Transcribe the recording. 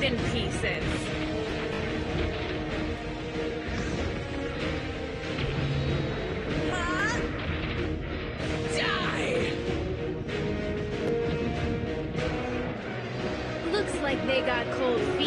Ripped in pieces. Die! Looks like they got cold.